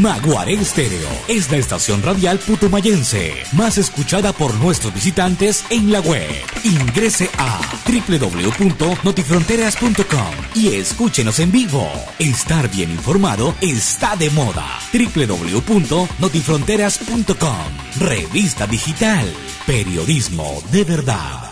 Maguare Estéreo es la estación radial putumayense más escuchada por nuestros visitantes en la web. Ingrese a www.notifronteras.com y escúchenos en vivo. Estar bien informado está de moda. www.notifronteras.com Revista digital. Periodismo de verdad.